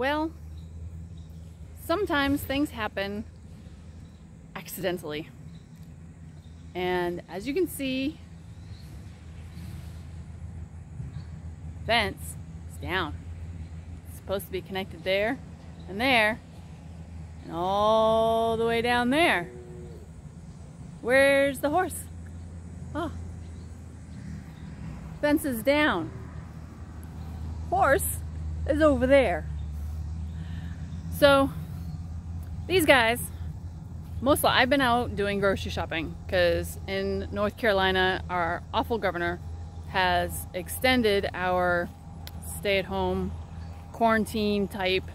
Well, sometimes things happen accidentally. And as you can see, fence is down. It's supposed to be connected there and there and all the way down there. Where's the horse? Oh. Fence is down. Horse is over there. So, these guys, mostly I've been out doing grocery shopping because in North Carolina, our awful governor has extended our stay-at-home quarantine type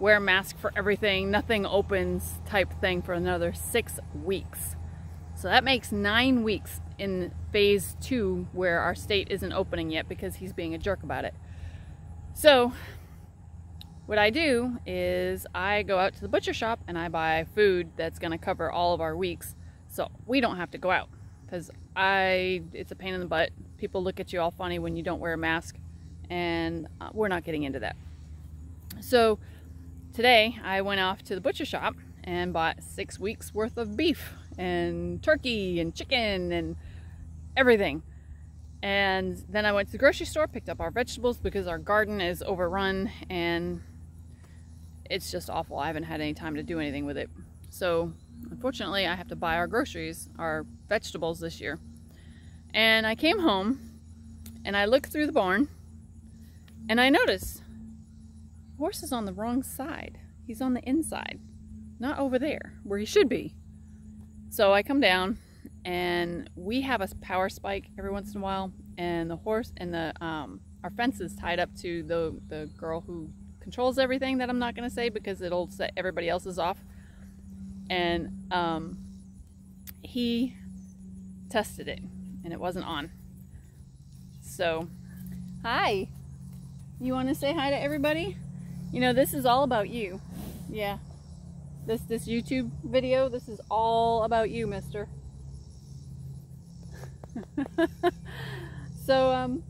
wear mask for everything nothing opens type thing for another six weeks. So that makes nine weeks in phase two where our state isn't opening yet because he's being a jerk about it. So what I do is I go out to the butcher shop and I buy food that's going to cover all of our weeks. So we don't have to go out because I it's a pain in the butt. People look at you all funny when you don't wear a mask and uh, we're not getting into that. So today I went off to the butcher shop and bought six weeks worth of beef and turkey and chicken and everything. And then I went to the grocery store picked up our vegetables because our garden is overrun and it's just awful I haven't had any time to do anything with it so unfortunately I have to buy our groceries our vegetables this year and I came home and I looked through the barn and I noticed horse is on the wrong side. He's on the inside, not over there where he should be. So I come down and we have a power spike every once in a while and the horse and the um, our fence is tied up to the, the girl who controls everything that I'm not going to say because it'll set everybody else's off. And um, he tested it and it wasn't on. So, hi. You want to say hi to everybody? You know, this is all about you. Yeah. This this YouTube video, this is all about you, mister. so, um,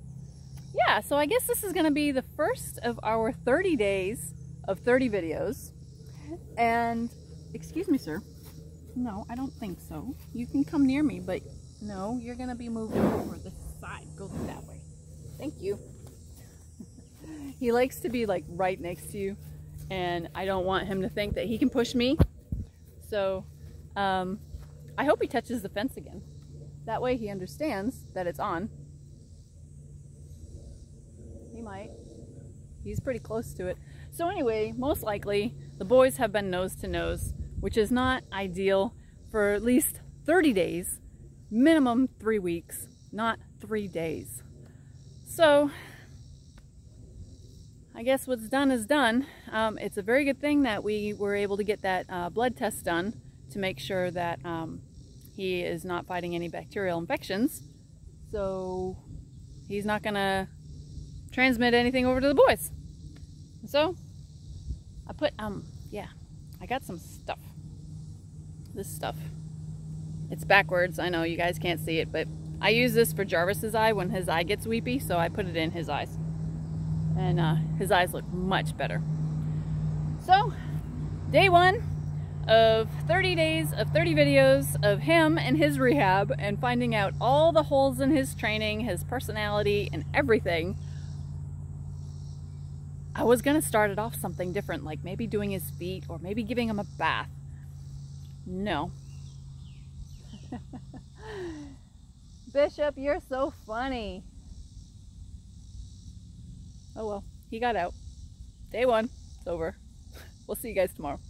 yeah, so I guess this is going to be the first of our 30 days of 30 videos. And, excuse me, sir. No, I don't think so. You can come near me, but no, you're going to be moved over this side. Go that way. Thank you. He likes to be like right next to you and I don't want him to think that he can push me. So um, I hope he touches the fence again. That way he understands that it's on. He's pretty close to it. So anyway, most likely the boys have been nose to nose, which is not ideal for at least 30 days, minimum three weeks, not three days. So I guess what's done is done. Um, it's a very good thing that we were able to get that uh, blood test done to make sure that um, he is not fighting any bacterial infections. So he's not going to transmit anything over to the boys. So I put, um, yeah, I got some stuff. This stuff. It's backwards. I know you guys can't see it, but I use this for Jarvis's eye when his eye gets weepy, so I put it in his eyes and uh, his eyes look much better. So, day one of 30 days of 30 videos of him and his rehab and finding out all the holes in his training, his personality, and everything. I was gonna start it off something different, like maybe doing his feet or maybe giving him a bath. No. Bishop, you're so funny. Oh well, he got out. Day one, it's over. We'll see you guys tomorrow.